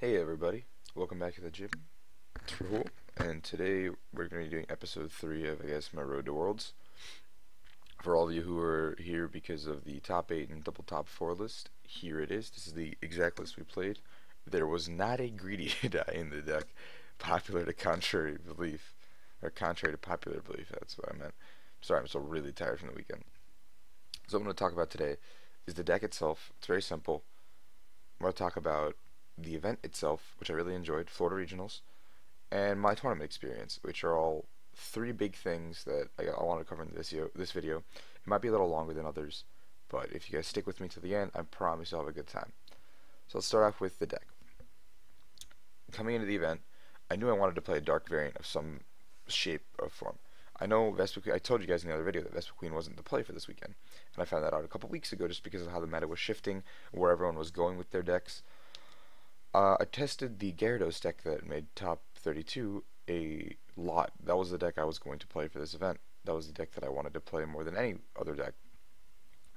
Hey everybody, welcome back to the gym. It's Rahul, and today we're going to be doing episode 3 of, I guess, my Road to Worlds. For all of you who are here because of the top 8 and double top 4 list, here it is. This is the exact list we played. There was not a greedy die in the deck, popular to contrary belief. Or contrary to popular belief, that's what I meant. Sorry, I'm still really tired from the weekend. So what I'm going to talk about today is the deck itself. It's very simple. I'm going to talk about the event itself, which I really enjoyed, Florida Regionals, and my tournament experience, which are all three big things that I, I want to cover in this video, this video. It might be a little longer than others, but if you guys stick with me to the end, I promise you'll have a good time. So let's start off with the deck. Coming into the event, I knew I wanted to play a dark variant of some shape or form. I know Vespa Queen, I told you guys in the other video that Vespa Queen wasn't the play for this weekend, and I found that out a couple weeks ago just because of how the meta was shifting, where everyone was going with their decks. Uh, I tested the Gyarados deck that made top 32 a lot. That was the deck I was going to play for this event. That was the deck that I wanted to play more than any other deck.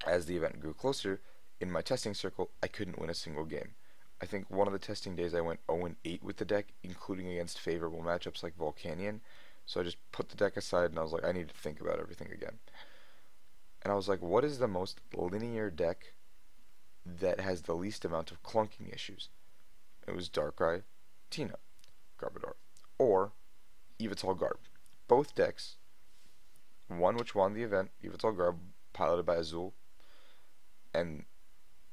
As the event grew closer, in my testing circle, I couldn't win a single game. I think one of the testing days I went 0-8 with the deck, including against favorable matchups like Volcanion. So I just put the deck aside and I was like, I need to think about everything again. And I was like, what is the most linear deck that has the least amount of clunking issues? It was Darkrai, Tina, Garbodor, or Yveltal Garb. Both decks, one which won the event, Yveltal Garb, piloted by Azul, and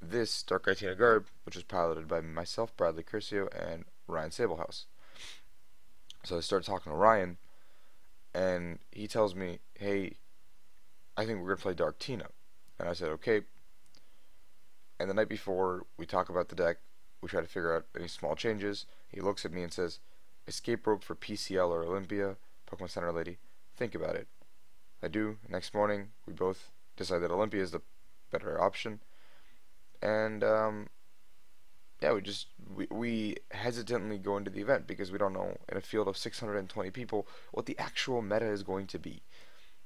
this Darkrai Tina Garb, which was piloted by myself, Bradley Curcio, and Ryan Sabelhaus. So I started talking to Ryan, and he tells me, hey, I think we're going to play Dark Tina. And I said, okay. And the night before, we talk about the deck, we try to figure out any small changes. He looks at me and says, Escape rope for PCL or Olympia, Pokemon Center lady. Think about it. I do. Next morning, we both decide that Olympia is the better option. And, um, yeah, we just, we, we hesitantly go into the event because we don't know in a field of 620 people what the actual meta is going to be.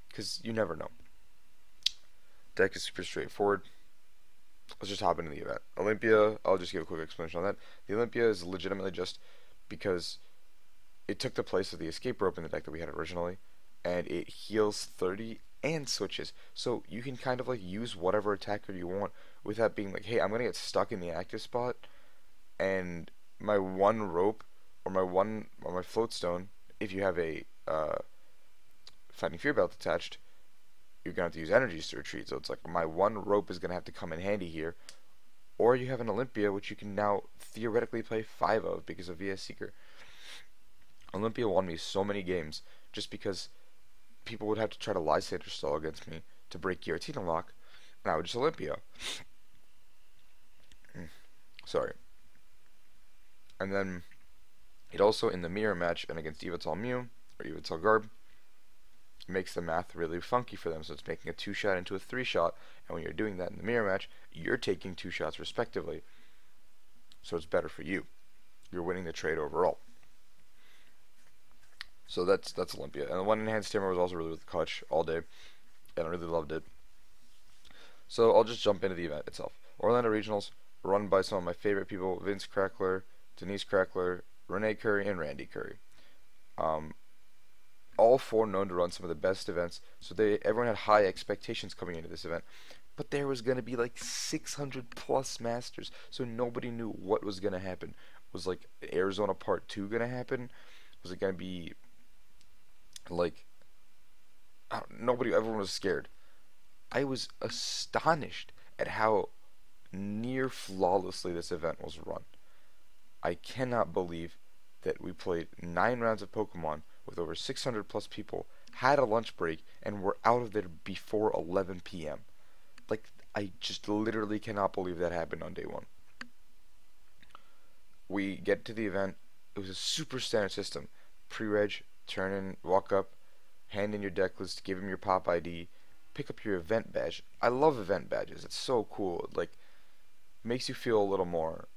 Because you never know. Deck is super straightforward let's just hop into the event. Olympia, I'll just give a quick explanation on that. The Olympia is legitimately just because it took the place of the escape rope in the deck that we had originally, and it heals 30 and switches. So you can kind of like use whatever attacker you want without being like, hey, I'm gonna get stuck in the active spot, and my one rope or my one or my float stone, if you have a uh, fighting fury belt attached, you're going to have to use energies to retreat. So it's like my one rope is going to have to come in handy here. Or you have an Olympia, which you can now theoretically play five of because of VS Seeker. Olympia won me so many games just because people would have to try to Lysander stall against me to break Giratina lock, and I would just Olympia. Sorry. And then it also in the mirror match and against Yveltal Mew or Yveltal Garb makes the math really funky for them. So it's making a two shot into a three shot, and when you're doing that in the mirror match, you're taking two shots respectively. So it's better for you. You're winning the trade overall. So that's that's Olympia. And the one enhanced hammer was also really with clutch all day. And I really loved it. So I'll just jump into the event itself. Orlando Regionals, run by some of my favorite people, Vince Crackler, Denise Crackler, Ronae Curry, and Randy Curry. Um, all four known to run some of the best events, so they everyone had high expectations coming into this event. But there was going to be like 600 plus masters, so nobody knew what was going to happen. Was like Arizona Part 2 going to happen? Was it going to be like nobody everyone was scared. I was astonished at how near flawlessly this event was run. I cannot believe that we played 9 rounds of Pokemon with over 600 plus people, had a lunch break, and were out of there before 11 p.m. Like, I just literally cannot believe that happened on day one. We get to the event. It was a super standard system. Pre-reg, turn in, walk up, hand in your deck list, give him your pop ID, pick up your event badge. I love event badges. It's so cool. It, like, makes you feel a little more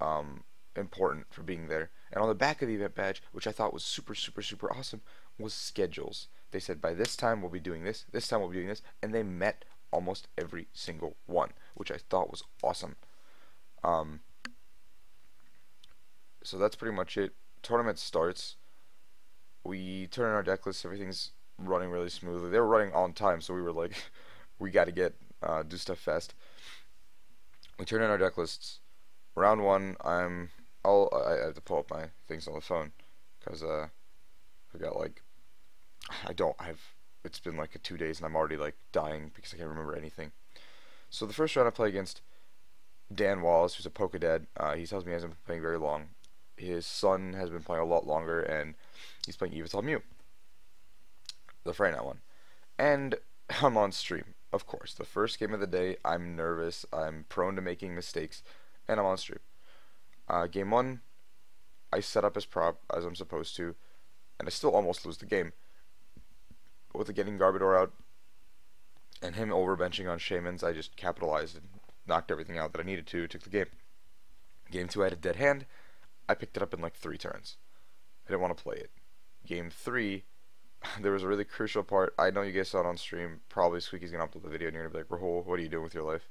um, important for being there. And on the back of the event badge, which I thought was super, super, super awesome, was schedules. They said by this time we'll be doing this, this time we'll be doing this, and they met almost every single one, which I thought was awesome. Um, so that's pretty much it. Tournament starts. We turn in our deck list. Everything's running really smoothly. They were running on time, so we were like, we got to get uh, do stuff fast. We turn in our deck lists. Round one, I'm. I'll. I have to pull up my things on the phone because uh, I got like. I don't. I've. It's been like a two days and I'm already like dying because I can't remember anything. So the first round I play against Dan Wallace, who's a Poke Dad. Uh, he tells me he hasn't been playing very long. His son has been playing a lot longer, and he's playing Yveltal Mew. The Friday Night one. And I'm on stream, of course. The first game of the day, I'm nervous, I'm prone to making mistakes, and I'm on stream. Uh, game one, I set up as prop, as I'm supposed to, and I still almost lose the game. With the getting Garbodor out, and him overbenching on Shaymins, I just capitalized and knocked everything out that I needed to, took the game. Game two, I had a dead hand. I picked it up in like three turns. I didn't want to play it. Game three, there was a really crucial part. I know you guys saw it on stream. Probably Squeaky's gonna upload the video, and you're gonna be like, Rahul, what are you doing with your life?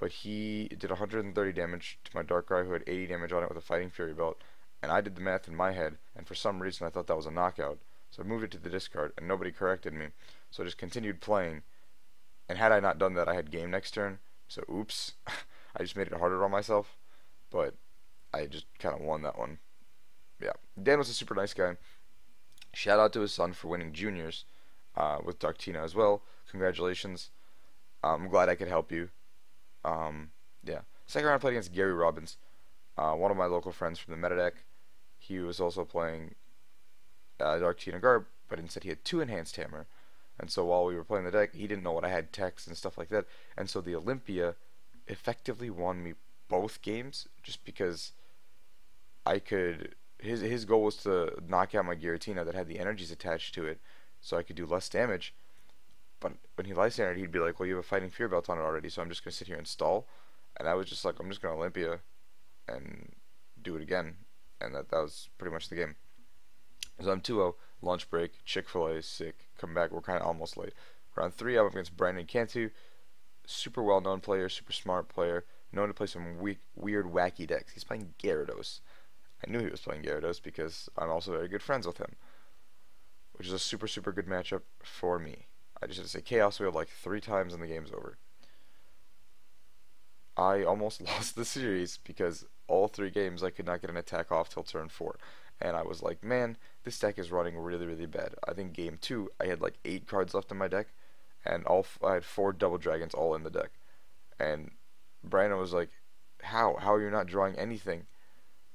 But he did 130 damage to my Darkrai, who had 80 damage on it with a Fighting Fury belt. And I did the math in my head, and for some reason I thought that was a knockout. So I moved it to the discard, and nobody corrected me. So I just continued playing. And had I not done that, I had game next turn. So oops, I just made it harder on myself. But I just kind of won that one. Yeah, Dan was a super nice guy. Shout out to his son for winning juniors uh, with Darktina as well. Congratulations. I'm glad I could help you. Um, yeah. Second round I played against Gary Robbins, uh, one of my local friends from the meta deck. He was also playing uh, Darktina Garb, but instead he had two enhanced hammer. And so while we were playing the deck, he didn't know what I had text and stuff like that. And so the Olympia effectively won me both games just because I could. His his goal was to knock out my Giratina that had the energies attached to it, so I could do less damage. But when he Lysandered, he'd be like, "Well, you have a fighting fury belt on it already, so I'm just gonna sit here and stall." And I was just like, "I'm just gonna Olympia, and do it again," and that that was pretty much the game. So I'm 2-0, lunch break, Chick-fil-A, sick, come back, we're kind of almost late. Round 3, I'm up against Brandon Cantu, super well-known player, super smart player, known to play some we weird, wacky decks. He's playing Gyarados. I knew he was playing Gyarados because I'm also very good friends with him, which is a super, super good matchup for me. I just had to say Chaos Wheel like three times and the game's over. I almost lost the series because all three games I could not get an attack off till turn 4 and I was like, man, this deck is running really, really bad. I think game two, I had like eight cards left in my deck, and all I had four double dragons all in the deck, and Brandon was like, how? How are you not drawing anything?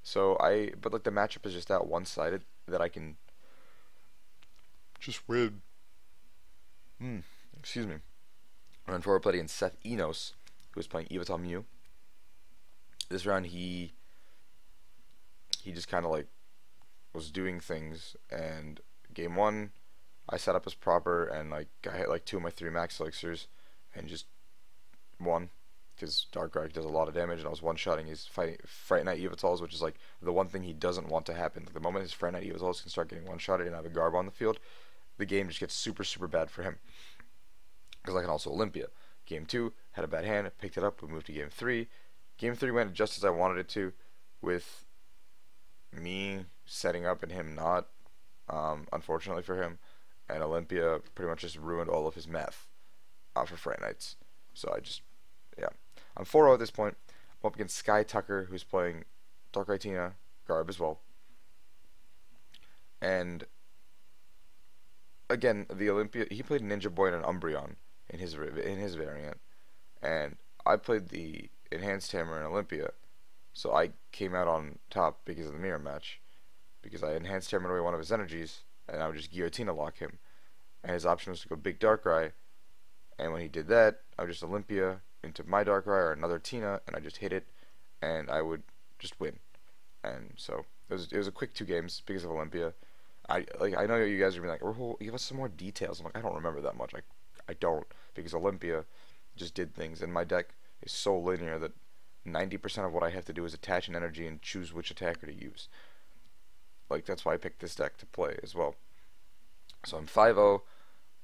So I, but like the matchup is just that one-sided that I can just win. Hmm. Excuse me. Round four, played against Seth Enos, who was playing Yveltal Mew. This round, he he just kind of like was doing things, and game one, I set up as proper, and like I hit like two of my three max elixirs, and just won because Darkrai does a lot of damage, and I was one-shotting his fighting Fright Night Yveltals, which is like the one thing he doesn't want to happen. The moment his Fright Night Yveltals can start getting one-shotted and I have a Garb on the field, the game just gets super, super bad for him. Because I can also Olympia. Game two had a bad hand, picked it up, we moved to game three. Game three went just as I wanted it to, with me setting up and him not, um, unfortunately for him. And Olympia pretty much just ruined all of his math uh, for Fright Nights. So I just, yeah. I'm 4 0 at this point. I'm up against Sky Tucker, who's playing Darkrai Tina, Garb as well. And again, the Olympia, he played Ninja Boy and an Umbreon in his in his variant, and I played the Enhanced Hammer in Olympia, so I came out on top because of the mirror match. Because I enhanced Hammer away one of his energies, and I would just Giratina lock him. And his option was to go Big Darkrai. And when he did that, I would just Olympia into my Darkrai or another Tina, and I just hit it, and I would just win. And so it was it was a quick two games because of Olympia. I like I know you guys are being like, oh, give us some more details. I'm like, I don't remember that much. I I don't because Olympia just did things, and my deck is so linear that 90% of what I have to do is attach an energy and choose which attacker to use. Like, that's why I picked this deck to play as well. So I'm 5-0,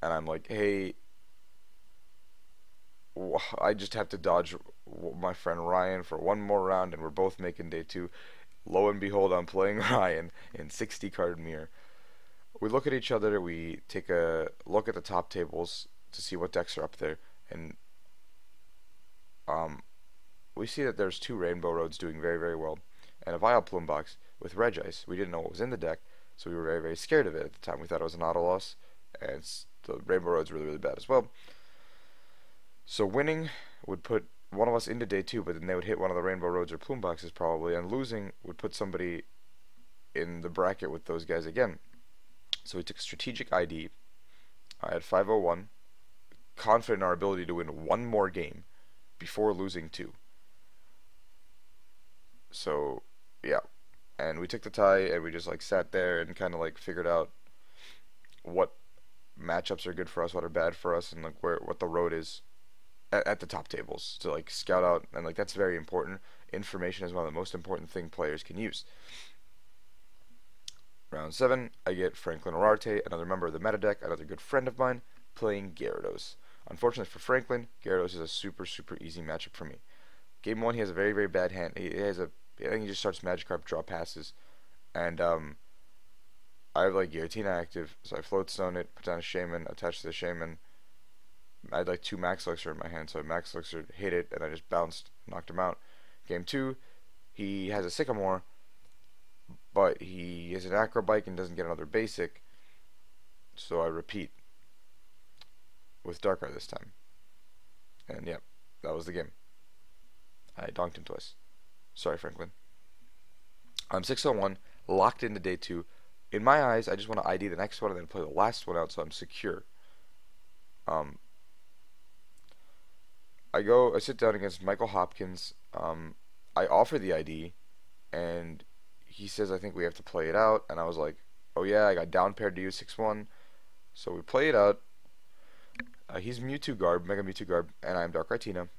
and I'm like, hey, I just have to dodge my friend Ryan for one more round, and we're both making day two. lo and behold, I'm playing Ryan in 60 card mirror. We look at each other, we take a look at the top tables to see what decks are up there, and um, we see that there's two Rainbow Roads doing very, very well, and a Vileplume box with Regice. We didn't know what was in the deck, so we were very, very scared of it at the time. We thought it was an auto loss, and the Rainbow Road's really, really bad as well. So winning would put one of us into day two, but then they would hit one of the Rainbow Roads or Plume boxes probably, and losing would put somebody in the bracket with those guys again. So we took strategic ID. I had 501, confident in our ability to win one more game before losing two. So, yeah. And we took the tie and we just like sat there and kind of like figured out what matchups are good for us, what are bad for us, and like where what the road is at, at the top tables to like scout out and like that's very important. Information is one of the most important thing players can use. Round 7, I get Franklin Orarte, another member of the meta deck, another good friend of mine, playing Gyarados. Unfortunately for Franklin, Gyarados is a super, super easy matchup for me. Game 1, he has a very, very bad hand. He has a, I think he just starts Magikarp, draw passes, and um, I have like Giratina active, so I float stone it, put down a Shaymin, attach to the Shaymin. I had like two Max Elixir in my hand, so I Max Elixir hit it, and I just bounced, knocked him out. Game 2, he has a Sycamore, but he is an acro bike and doesn't get another basic. So I repeat with Darkrai this time. And yeah, that was the game. I donked him twice. Sorry, Franklin. I'm 601, locked into day two. In my eyes, I just want to ID the next one and then play the last one out so I'm secure. Um, I go, I sit down against Michael Hopkins. Um, I offer the ID, and he says, I think we have to play it out. And I was like, oh yeah, I got down paired to you 6-1. So we play it out. Uh, he's Mewtwo Garb, Mega Mewtwo Garb, and I'm Dark Tina.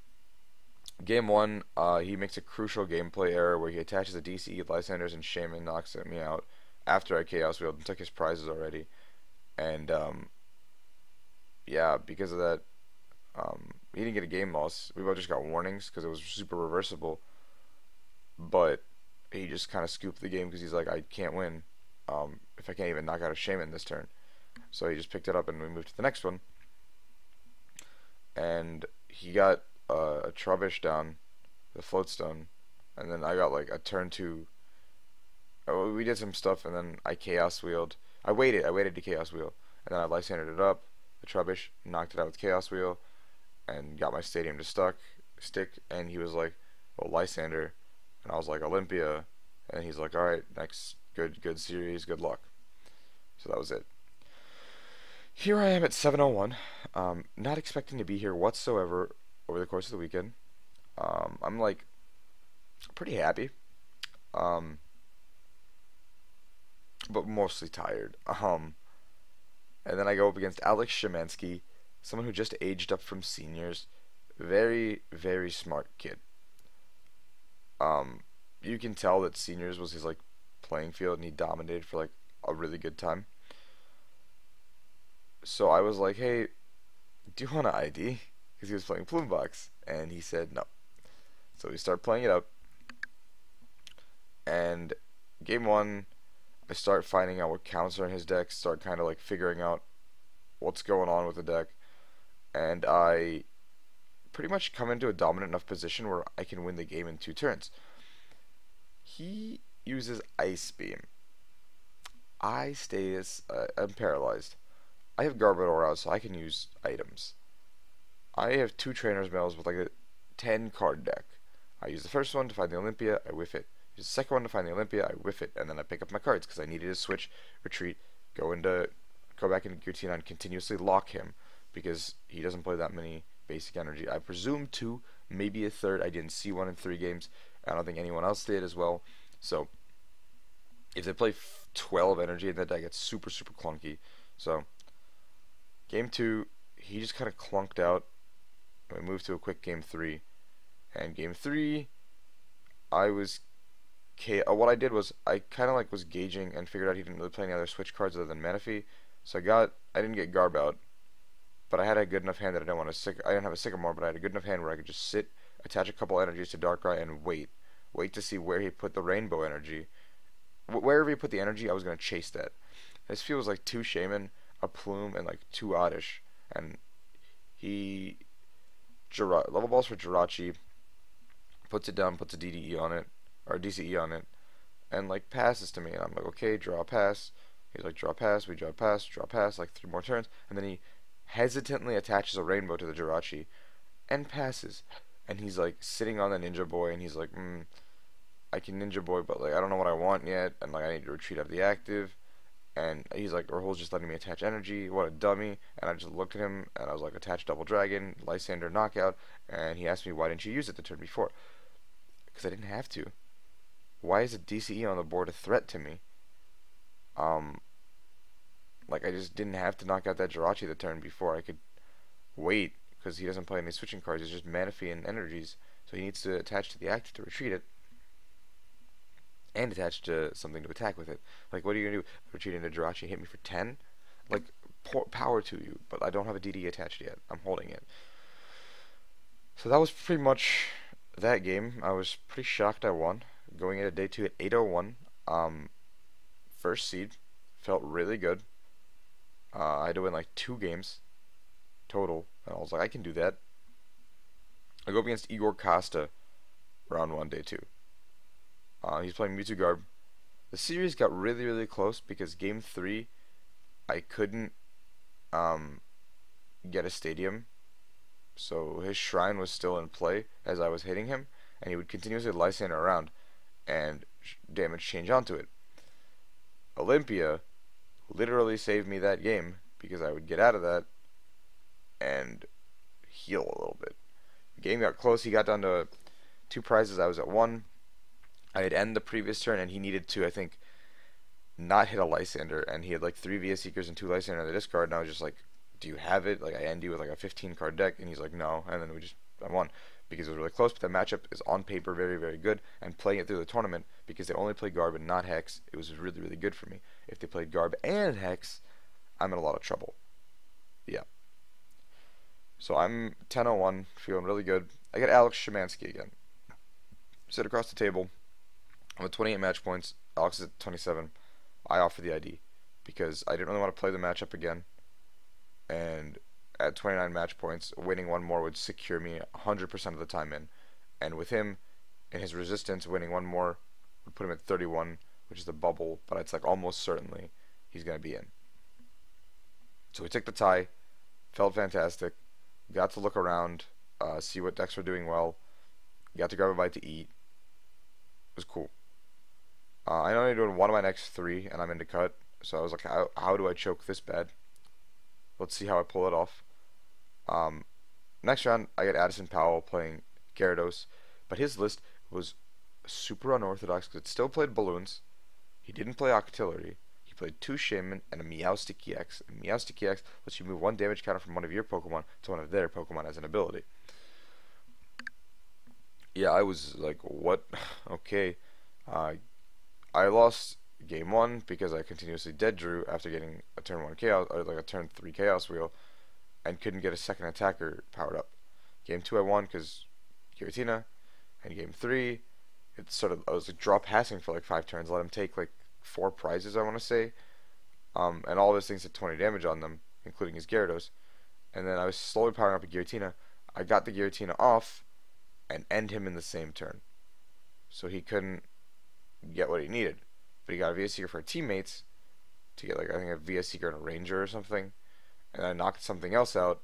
Game 1, uh, he makes a crucial gameplay error where he attaches a DCE, Lysanders, and Shaymin knocks me out after I Chaos Wheeled and took his prizes already. And, um, yeah, because of that, um, he didn't get a game loss. We both just got warnings because it was super reversible. But he just kind of scooped the game because he's like, I can't win um, if I can't even knock out a Shaymin this turn. So he just picked it up and we moved to the next one. And he got uh, a Trubbish down, the Floatstone, and then I got like a turn two. Oh, we did some stuff and then I Chaos Wheeled. I waited, I waited to Chaos Wheel, and then I Lysandered it up, the Trubbish, knocked it out with Chaos Wheel, and got my Stadium to stuck stick, and he was like, well, Lysander and I was like, Olympia. And he's like, all right, next good good series, good luck. So that was it. Here I am at 7:01. Um, not expecting to be here whatsoever over the course of the weekend. Um, I'm like pretty happy, um, but mostly tired. Um, and then I go up against Alex Schemanske, someone who just aged up from seniors. Very, very smart kid um, you can tell that seniors was his like playing field and he dominated for like a really good time. So I was like, hey, do you want an ID? Because he was playing Plume Box. And he said no. So we start playing it up. And game one, I start finding out what counts are in his deck, start kind of like figuring out what's going on with the deck. And I pretty much come into a dominant enough position where I can win the game in two turns. He uses Ice Beam. I stay as uh, I'm paralyzed. I have Garbodor out, so I can use items. I have two Trainer's Mails with like a 10 card deck. I use the first one to find the Olympia, I whiff it. Use the second one to find the Olympia, I whiff it, and then I pick up my cards because I needed to switch, retreat, go into, go back into Giratina and continuously lock him because he doesn't play that many basic energy. I presume two, maybe a third. I didn't see one in three games. I don't think anyone else did as well. So if they play 12 energy in that deck, it's super, super clunky. So game two, he just kind of clunked out. We moved to a quick game three. And game three, I was uh, what I did was I kind of like was gauging and figured out he didn't really play any other switch cards other than Manaphy. So I got I didn't get Garb out, but I had a good enough hand that I didn't want to. I didn't have a Sycamore, but I had a good enough hand where I could just sit, attach a couple energies to Darkrai, and wait wait to see where he put the rainbow energy. wherever he put the energy, I was gonna chase that. This feels like two Shaymin, a Plume, and like two Oddish, and he Jira- level balls for Jirachi, puts it down, puts a DDE on it or DCE on it, and like passes to me. And I'm like, okay, draw pass. He's like, draw pass. We draw pass, draw pass, like three more turns, and then he hesitantly attaches a rainbow to the Jirachi and passes. And he's like sitting on the Ninja Boy, and he's like, hmm, I can Ninja Boy, but like I don't know what I want yet, and like I need to retreat out of the active. And he's like, Rahul's just letting me attach energy. What a dummy. And I just looked at him, and I was like, attach double dragon, Lysander knockout. And he asked me, why didn't you use it the turn before? Because I didn't have to. Why is a DCE on the board a threat to me? Um, like I just didn't have to knock out that Jirachi the turn before. I could wait because he doesn't play any switching cards. It's just Manaphy and energies, so he needs to attach to the active to retreat it, and attach to something to attack with it. Like, what are you gonna do? Retreat into Jirachi, hit me for ten? Like, power to you, but I don't have a DD attached yet. I'm holding it. So that was pretty much that game. I was pretty shocked I won. Going into day two at 8:01. Um, first seed felt really good. Uh, I had to win like two games total, and I was like, I can do that. I go up against Igor Costa, round one, day two. Uh, he's playing Mewtwo Garb. The series got really, really close because game three, I couldn't um, get a stadium, so his shrine was still in play as I was hitting him, and he would continuously Lysander around and damage change onto it. Olympia literally saved me that game because I would get out of that and heal a little bit. The game got close. He got down to two prizes. I was at one. I had end the previous turn, and he needed to, I think, not hit a Lysander, and he had like three VS Seekers and two Lysander in the discard, and I was just like, "Do you have it?" Like I end you with like a 15 card deck, and he's like, "No," and then we just I won because it was really close. But the matchup is on paper very very good, and playing it through the tournament because they only play Garb and not Hex, it was really really good for me. If they played Garb and Hex, I'm in a lot of trouble. Yeah. So I'm 10-01, feeling really good. I get Alex Schemanske again. Sit across the table. I'm at 28 match points. Alex is at 27. I offer the ID because I didn't really want to play the matchup again. And at 29 match points, winning one more would secure me 100% of the time in. And with him and his resistance, winning one more would put him at 31, which is the bubble, but it's like almost certainly he's going to be in. So we took the tie, felt fantastic, got to look around, uh, see what decks were doing well, got to grab a bite to eat. It was cool. Uh, I know I'm doing one of my next three, and I'm into cut, so I was like, how, how do I choke this bad? Let's see how I pull it off. Um, next round, I get Addison Powell playing Gyarados, but his list was super unorthodox because it still played Balloons. He didn't play Octillery. He played two Shaymin and a Meowstic EX. And Meowstic lets you move one damage counter from one of your Pokemon to one of their Pokemon as an ability. Yeah, I was like, what? okay. Uh, I lost game one because I continuously dead drew after getting turn one chaos or like a turn three chaos wheel, and couldn't get a second attacker powered up. Game two I won because Giratina, and game three, it sort of I was like draw passing for like five turns, let him take like four prizes I want to say, um, and all those things had 20 damage on them, including his Gyarados, and then I was slowly powering up a Giratina. I got the Giratina off, and end him in the same turn, so he couldn't get what he needed but he got a VS Seeker for teammates to get like I think a VS Seeker and a Ranger or something, and I knocked something else out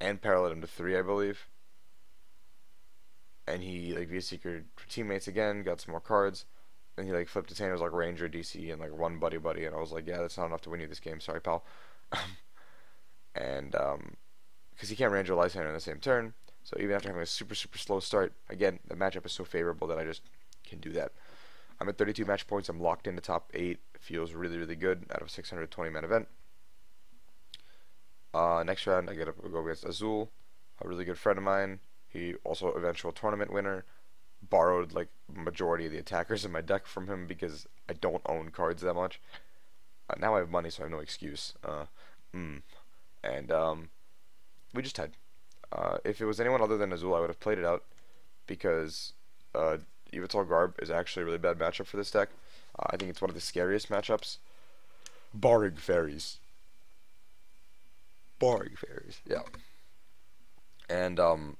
and paralleled him to three, I believe. And he like VS Seeker teammates again, got some more cards. and he like flipped his hand, it was like Ranger, DC, and like one buddy buddy, and I was like, yeah, that's not enough to win you this game. Sorry, pal. and um, because he can't Ranger Lysander in the same turn, so even after having a super super slow start, again the matchup is so favorable that I just can do that. I'm at 32 match points. I'm locked in the top 8. Feels really, really good out of a 620 man event. Uh, next round, I get up go against Azul, a really good friend of mine. He also eventual tournament winner. Borrowed like majority of the attackers in my deck from him because I don't own cards that much. Uh, now I have money, so I have no excuse. Uh, mm. And um, we just tied. Uh, if it was anyone other than Azul, I would have played it out because uh, Garb is actually a really bad matchup for this deck. Uh, I think it's one of the scariest matchups, barring fairies. Barring fairies, yeah. And um,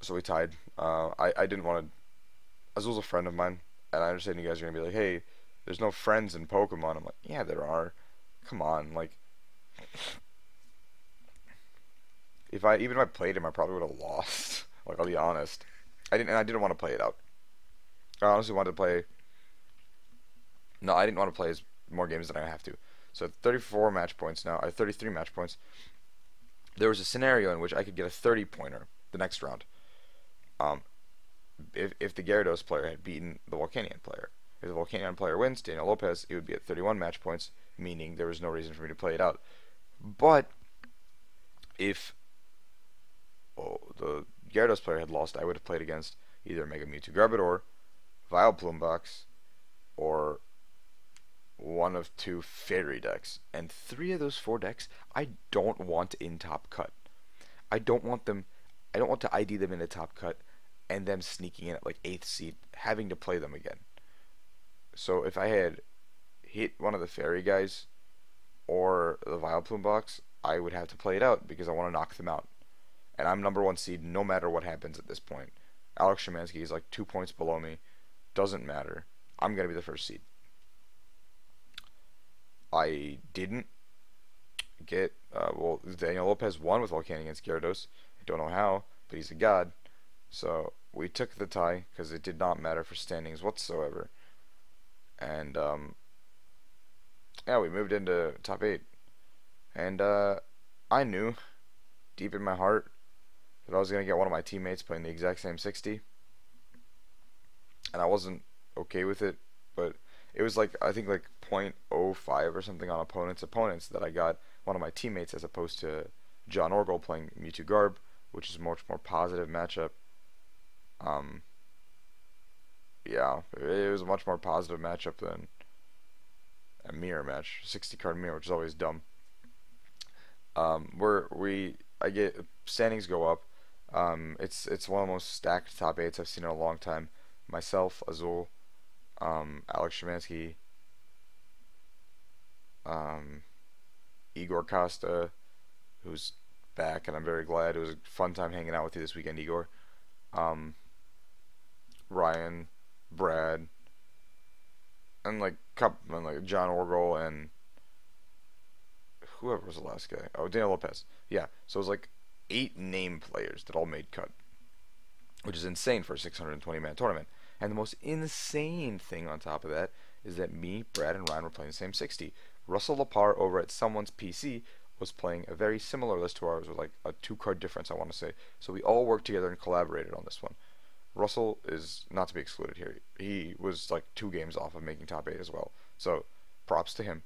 so we tied. Uh, I I didn't want to. Azul's a friend of mine, and I understand you guys are gonna be like, hey, there's no friends in Pokemon. I'm like, yeah, there are. Come on, like. If I even if I played him, I probably would have lost. like I'll be honest. I didn't, and I didn't want to play it out. I honestly wanted to play. No, I didn't want to play as more games than I have to. So 34 match points now, or 33 match points. There was a scenario in which I could get a 30 pointer the next round. Um, if if the Gyarados player had beaten the Volcanion player. If the Volcanion player wins, Daniel Lopez, it would be at 31 match points, meaning there was no reason for me to play it out. But if oh, the Gyarados player had lost, I would have played against either Mega Mewtwo Garbodor, Vileplume Box, or one of two fairy decks. And three of those four decks, I don't want in top cut. I don't want them. I don't want to ID them in a top cut and them sneaking in at like eighth seed, having to play them again. So if I had hit one of the fairy guys or the Vileplume box, I would have to play it out because I want to knock them out. And I'm number one seed no matter what happens at this point. Alex Schemanske is like two points below me. Doesn't matter. I'm going to be the first seed. I didn't get, uh, well, Daniel Lopez won with Volcanion against Gyarados. I don't know how, but he's a god. So we took the tie because it did not matter for standings whatsoever. And, um, yeah, we moved into top eight. And, uh, I knew deep in my heart that I was going to get one of my teammates playing the exact same 60. And I wasn't okay with it, but it was like I think like 0.05 or something on opponents' opponents that I got one of my teammates as opposed to John Orgel playing Mewtwo Garb, which is a much more positive matchup. Um, yeah, it was a much more positive matchup than a mirror match, 60 card mirror, which is always dumb. Um, where we I get standings go up. Um, it's it's one of the most stacked top eights I've seen in a long time. Myself, Azul, um, Alex Schemanske, um, Igor Costa, who's back, and I'm very glad. It was a fun time hanging out with you this weekend, Igor. Um, Ryan, Brad, and like couple, and like John Orgel and whoever was the last guy. Oh, Daniel Lopez. Yeah. So it was like eight name players that all made cut, which is insane for a 620 man tournament. And the most insane thing on top of that is that me, Brad, and Ryan were playing the same 60. Russell Laparre over at Som1sPC was playing a very similar list to ours with like a two card difference, I want to say. So we all worked together and collaborated on this one. Russell is not to be excluded here. He was like two games off of making top eight as well. So props to him.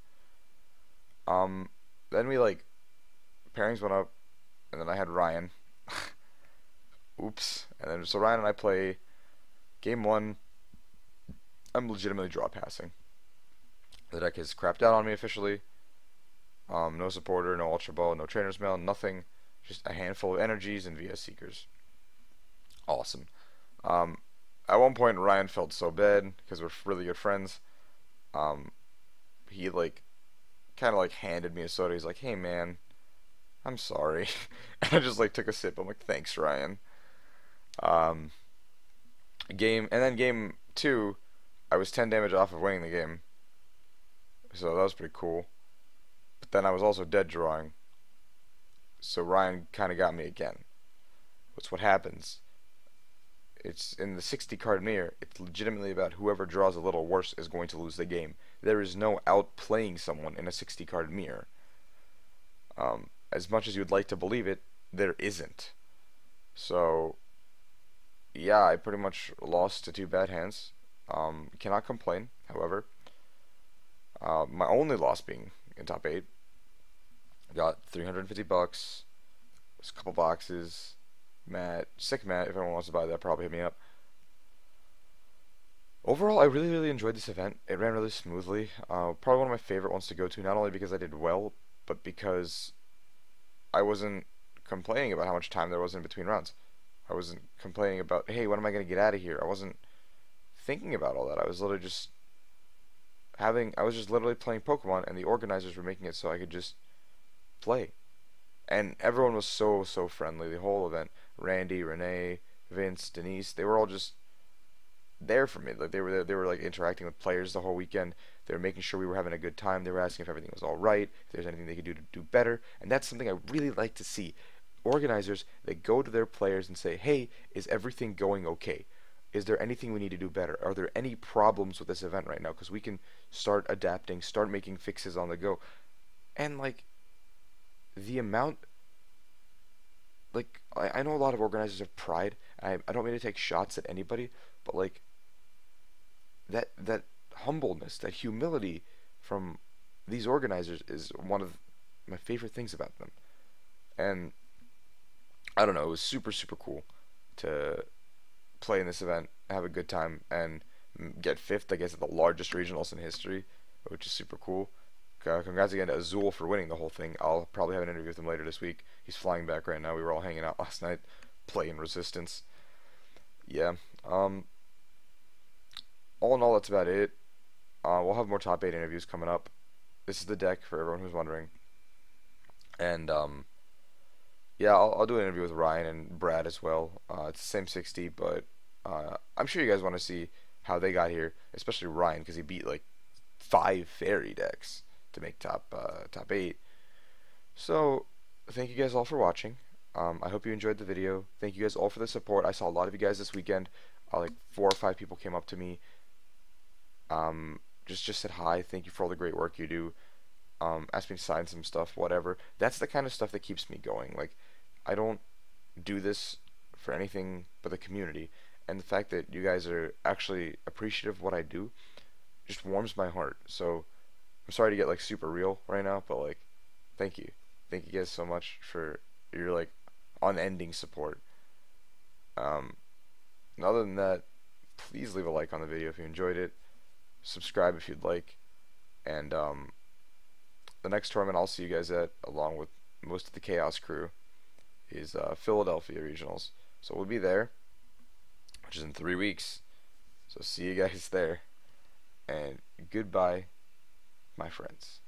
Um, then we like pairings went up, and then I had Ryan. Oops. And then so Ryan and I play game one. I'm legitimately draw passing. The deck has crapped out on me officially. Um, no supporter, no ultra ball, no trainer's mail, nothing. Just a handful of energies and VS seekers. Awesome. Um, at one point, Ryan felt so bad because we're really good friends. Um, he like kind of like handed me a soda. He's like, "Hey man, I'm sorry," and I just like took a sip. I'm like, "Thanks, Ryan." Um, game and then game two, I was 10 damage off of winning the game, so that was pretty cool. But then I was also dead drawing, so Ryan kind of got me again. What's what happens? It's in the 60 card mirror. It's legitimately about whoever draws a little worse is going to lose the game. There is no outplaying someone in a 60 card mirror. Um, as much as you'd like to believe it, there isn't. So, yeah, I pretty much lost to two bad hands. Um, cannot complain, however. Uh, my only loss being in top 8. Got 350 bucks, a couple boxes, mat, sick mat, If anyone wants to buy that, probably hit me up. Overall, I really, really enjoyed this event. It ran really smoothly. Uh, probably one of my favorite ones to go to, not only because I did well, but because I wasn't complaining about how much time there was in between rounds. I wasn't complaining about, hey, when am I going to get out of here? I wasn't thinking about all that. I was literally just having, I was just literally playing Pokemon, and the organizers were making it so I could just play. And everyone was so, so friendly. The whole event, Randy, Ronae, Vince, Denise, they were all just there for me. Like they were they were like interacting with players the whole weekend. They were making sure we were having a good time. They were asking if everything was all right, if there's anything they could do to do better, and that's something I really like to see. Organizers they go to their players and say, "Hey, is everything going okay? Is there anything we need to do better? Are there any problems with this event right now? Because we can start adapting, start making fixes on the go." And like the amount like I, I know a lot of organizers have pride. I I don't mean to take shots at anybody, but like that that humbleness, that humility from these organizers is one of my favorite things about them. And I don't know, it was super super cool to play in this event, have a good time, and get fifth, I guess, at the largest regionals in history, which is super cool. Uh, congrats again to Azul for winning the whole thing. I'll probably have an interview with him later this week. He's flying back right now. We were all hanging out last night, playing Resistance. Yeah. Um. All in all, that's about it. Uh, we'll have more top eight interviews coming up. This is the deck for everyone who's wondering. And um, yeah, I'll, I'll do an interview with Ryan and Brad as well. Uh, it's the same 60, but uh, I'm sure you guys want to see how they got here, especially Ryan because he beat like five fairy decks to make top uh, top eight. So thank you guys all for watching. Um, I hope you enjoyed the video. Thank you guys all for the support. I saw a lot of you guys this weekend. Uh, like four or five people came up to me. Um, just just said hi. Thank you for all the great work you do. Um, me to sign some stuff, whatever. That's the kind of stuff that keeps me going. Like, I don't do this for anything but the community, and the fact that you guys are actually appreciative of what I do just warms my heart. So, I'm sorry to get like super real right now, but like, thank you, thank you guys so much for your like unending support. Um, and other than that, please leave a like on the video if you enjoyed it. Subscribe if you'd like. And um, the next tournament I'll see you guys at, along with most of the Chaos crew, is uh, Philadelphia Regionals. So we'll be there, which is in three weeks. So see you guys there. And goodbye, my friends.